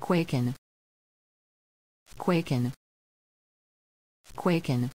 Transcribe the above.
Quaken. Quaken. Quaken.